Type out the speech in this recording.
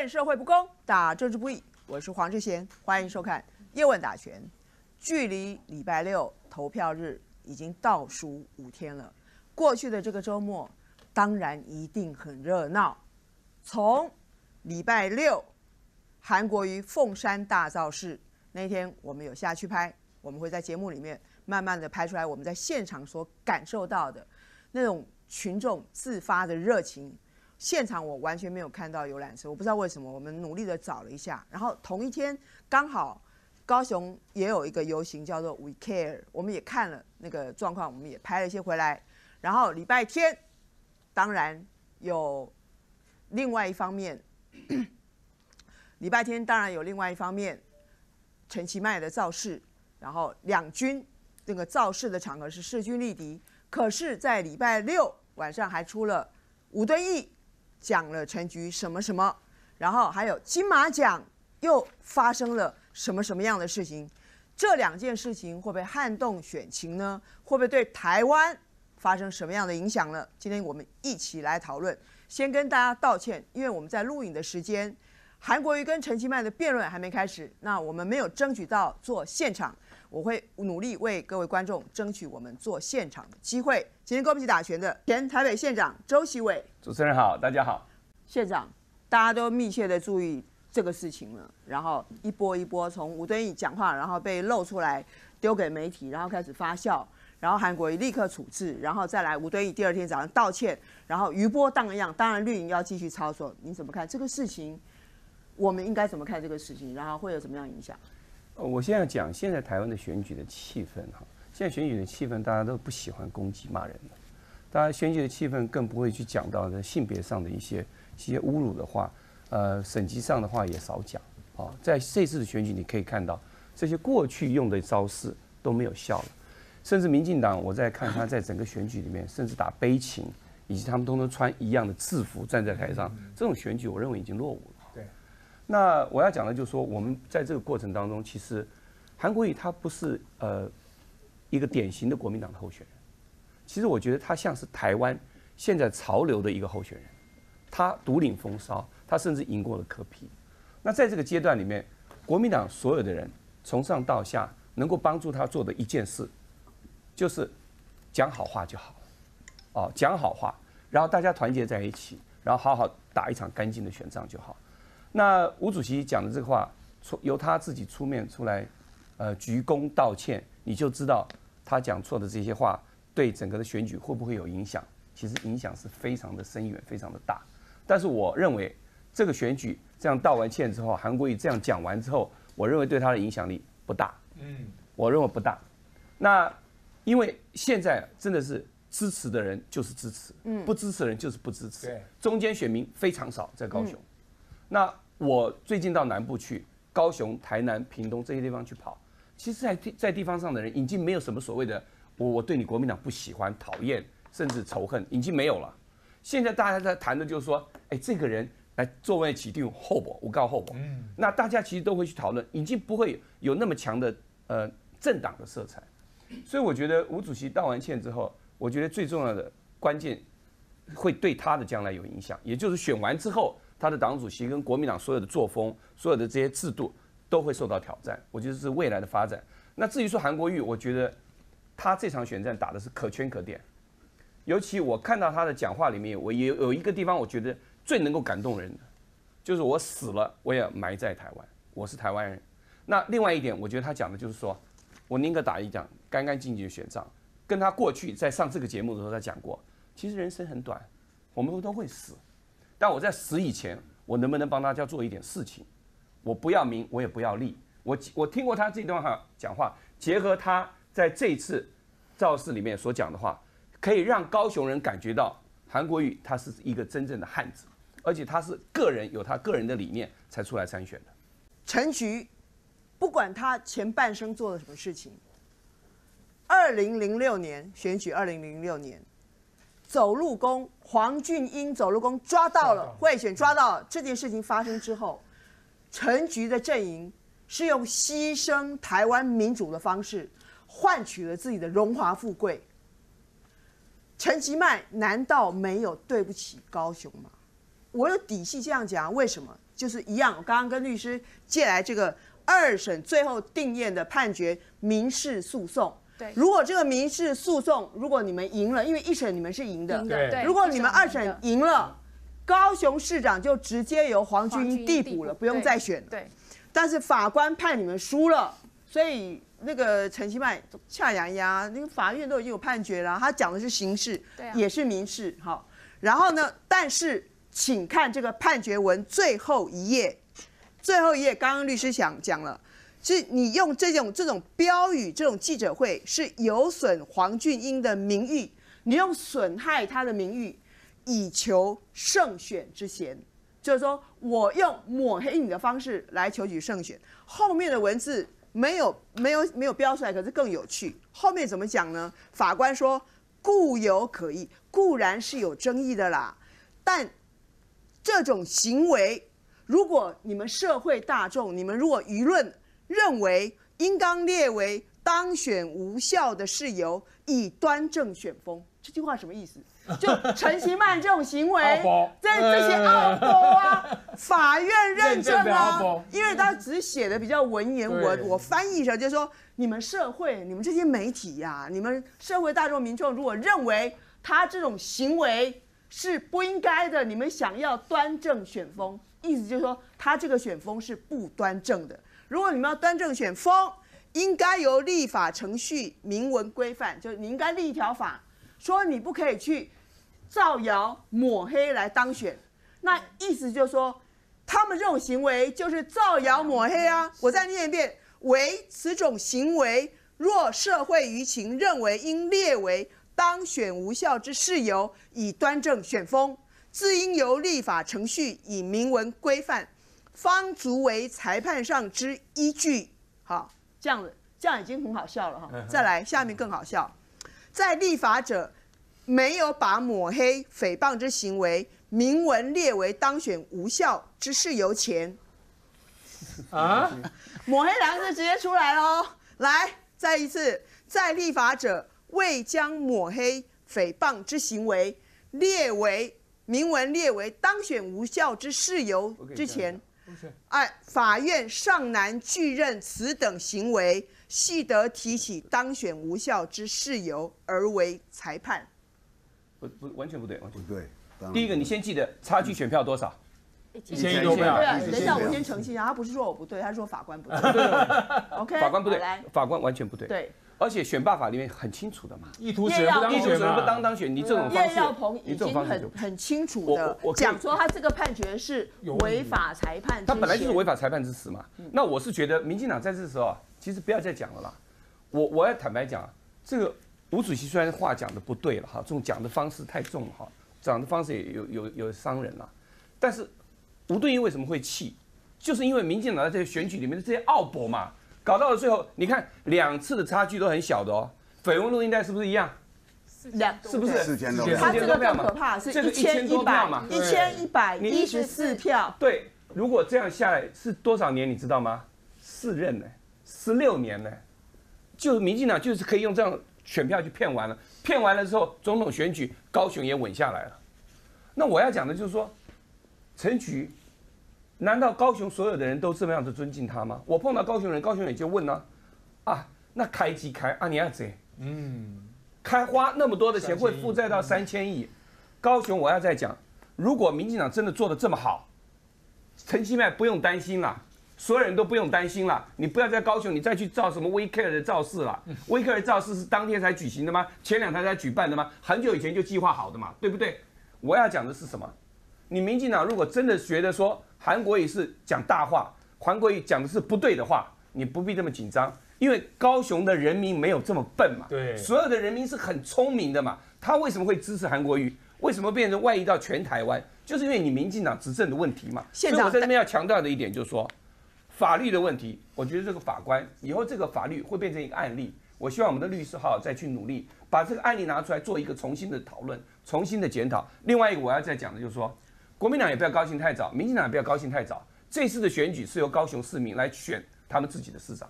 问社会不公，打政治不义。我是黄志贤，欢迎收看《叶问打拳》。距离礼拜六投票日已经倒数五天了。过去的这个周末，当然一定很热闹。从礼拜六，韩国瑜凤山大造势那天，我们有下去拍，我们会在节目里面慢慢的拍出来我们在现场所感受到的那种群众自发的热情。现场我完全没有看到游览车，我不知道为什么。我们努力的找了一下，然后同一天刚好高雄也有一个游行叫做 We Care，我们也看了那个状况，我们也拍了一些回来。然后礼拜天当然有另外一方面，礼拜天当然有另外一方面，陈其迈的造势，然后两军那个造势的场合是势均力敌。可是，在礼拜六晚上还出了吴敦义。讲了陈局什么什么，然后还有金马奖又发生了什么什么样的事情？这两件事情会不会撼动选情呢？会不会对台湾发生什么样的影响呢？今天我们一起来讨论。先跟大家道歉，因为我们在录影的时间，韩国瑜跟陈其迈的辩论还没开始，那我们没有争取到做现场。我会努力为各位观众争取我们做现场的机会。今天跟我们一起打拳的前台北县长周习伟，主持人好，大家好。县长，大家都密切的注意这个事情了，然后一波一波从吴敦义讲话，然后被露出来丢给媒体，然后开始发酵，然后韩国瑜立刻处置，然后再来吴敦义第二天早上道歉，然后余波荡漾。当然绿营要继续操作，你怎么看这个事情？我们应该怎么看这个事情？然后会有什么样影响？我现在讲现在台湾的选举的气氛哈，现在选举的气氛大家都不喜欢攻击骂人的，大家选举的气氛更不会去讲到的性别上的一些一些侮辱的话，呃，省级上的话也少讲啊。在这次的选举，你可以看到这些过去用的招式都没有效了，甚至民进党，我在看他在整个选举里面，甚至打悲情，以及他们都能穿一样的制服站在台上，这种选举我认为已经落伍。那我要讲的就是说，我们在这个过程当中，其实韩国瑜他不是呃一个典型的国民党的候选人。其实我觉得他像是台湾现在潮流的一个候选人，他独领风骚，他甚至赢过了柯 P。那在这个阶段里面，国民党所有的人从上到下能够帮助他做的一件事，就是讲好话就好了。哦，讲好话，然后大家团结在一起，然后好好打一场干净的选战就好。那吴主席讲的这个话，出由他自己出面出来，呃，鞠躬道歉，你就知道他讲错的这些话对整个的选举会不会有影响？其实影响是非常的深远，非常的大。但是我认为这个选举这样道完歉之后，韩国瑜这样讲完之后，我认为对他的影响力不大。嗯，我认为不大。那因为现在真的是支持的人就是支持，嗯，不支持的人就是不支持，对，中间选民非常少在高雄。那我最近到南部去，高雄、台南、屏东这些地方去跑，其实，在地在地方上的人已经没有什么所谓的我我对你国民党不喜欢、讨厌，甚至仇恨，已经没有了。现在大家在谈的就是说，哎，这个人来作为起定后补，我告后补。嗯，那大家其实都会去讨论，已经不会有那么强的呃政党的色彩。所以我觉得吴主席道完歉之后，我觉得最重要的关键会对他的将来有影响，也就是选完之后。他的党主席跟国民党所有的作风，所有的这些制度都会受到挑战。我觉得是未来的发展。那至于说韩国瑜，我觉得他这场选战打的是可圈可点。尤其我看到他的讲话里面，我也有一个地方，我觉得最能够感动人的，就是我死了我也埋在台湾，我是台湾人。那另外一点，我觉得他讲的就是说，我宁可打一场干干净净的选仗。跟他过去在上这个节目的时候，他讲过，其实人生很短，我们都会死。但我在死以前，我能不能帮大家做一点事情？我不要名，我也不要利。我我听过他这段话讲话，结合他在这次造势里面所讲的话，可以让高雄人感觉到韩国瑜他是一个真正的汉子，而且他是个人有他个人的理念才出来参选的。陈菊，不管他前半生做了什么事情，二零零六年选举，二零零六年。走路工黄俊英走路工抓到了贿选抓到了这件事情发生之后，陈菊的阵营是用牺牲台湾民主的方式换取了自己的荣华富贵。陈其迈难道没有对不起高雄吗？我有底气这样讲，为什么？就是一样，我刚刚跟律师借来这个二审最后定验的判决民事诉讼。对如果这个民事诉讼，如果你们赢了，因为一审你们是赢的，赢的对对，如果你们二审赢了，高雄市长就直接由黄俊英黄俊英递补了，不用再选了。对但是法官判你们输了，所以那个陈其迈恰牙牙，那个法院都已经有判决了，他讲的是刑事，对啊也是民事，好。然后呢，但是请看这个判决文最后一页，最后一页，刚刚律师讲讲了。是你用这种这种标语，这种记者会是有损黄俊英的名誉，你用损害他的名誉，以求胜选之嫌。就是说我用抹黑你的方式来求取胜选。后面的文字没有没有没有标出来，可是更有趣。后面怎么讲呢？法官说固有可议，固然是有争议的啦，但这种行为，如果你们社会大众，你们如果舆论认为应当列为当选无效的事由，以端正选风，这句话什么意思？就陈其迈这种行为这这些奥博啊，法院认证认证的奥啊，因为他只写的比较文言文，我翻译成就是说，你们社会，你们这些媒体呀、你们社会大众民众，如果认为他这种行为是不应该的，你们想要端正选风，意思就是说他这个选风是不端正的。如果你们要端正选风，应该由立法程序明文规范，就是你应该立一条法，说你不可以去造谣抹黑来当选。那意思就是说，他们这种行为就是造谣抹黑啊！我再念一遍：为此种行为，若社会舆情认为应列为当选无效之事由，以端正选风，自应由立法程序以明文规范，方足为裁判上之依据。好，这样子，这样已经很好笑了哈。再来，下面更好笑，在立法者没有把抹黑、诽谤之行为明文列为当选无效之事由前，啊，抹黑两个字直接出来喽。来，再一次，在立法者未将抹黑、诽谤之行为列为明文列为当选无效之事由之前，哎，法院尚难拒认此等行为系得提起当选无效之事由而为裁判。不不完全不对，完全不对。第一个，你先记得差距选票多少？一千一多票对啊，等一下，我先澄清一下，他不是说我不对，他说法官不对。OK，法官不对来，，法官完全不对。对，而且选罢法里面很清楚的嘛，意图使人不当选一主人不当，当选，你这种方叶，耀鹏已你这种经很很清楚的讲说，他这个判决是违法裁判他本来就是嫌违法裁判之词嘛。那我是觉得民进党在这时候啊，其实不要再讲了啦。我我要坦白讲啊，这个吴主席虽然话讲的不对了哈，这种讲的方式太重了哈，讲的方式也有有有伤人了。但是吴敦义为什么会气？就是因为民进党在这个选举里面的这些奥博嘛，搞到了最后，你看两次的差距都很小的哦。绯闻录音带是不是一样？两是不是？四千多票。他，这个更可怕，是一千多一百票嘛。一千一百一十四票，对，如果这样下来是多少年，你知道吗？四任呢，十六年呢，就民进党就是可以用这样选票去骗完了，骗完了之后，总统选举高雄也稳下来了。那我要讲的就是说，陈菊，难道高雄所有的人都这么样子尊敬他吗？我碰到高雄人，高雄人就问呢、啊，那开机开啊，你要怎？嗯，开花那么多的钱会负债到三千亿。高雄，我要再讲，如果民进党真的做的这么好，陈其迈不用担心了，所有人都不用担心了。你不要在高雄，你再去造什么威克尔的造势啦。威克尔造势是当天才举行的吗？前两天才举办的吗？很久以前就计划好的嘛，对不对？我要讲的是什么？你民进党如果真的觉得说韩国瑜是讲大话，韩国瑜讲的是不对的话，你不必这么紧张，因为高雄的人民没有这么笨嘛。对所有的人民是很聪明的嘛。他为什么会支持韩国瑜？为什么变成外溢到全台湾？就是因为你民进党执政的问题嘛。所县长以我在这边要强调的一点就是说，法律的问题，我觉得这个法官以后这个法律会变成一个案例。我希望我们的律师好好再去努力，把这个案例拿出来做一个重新的讨论、重新的检讨。另外一个我要再讲的就是说，国民党也不要高兴太早，民进党也不要高兴太早。这次的选举是由高雄市民来选他们自己的市长。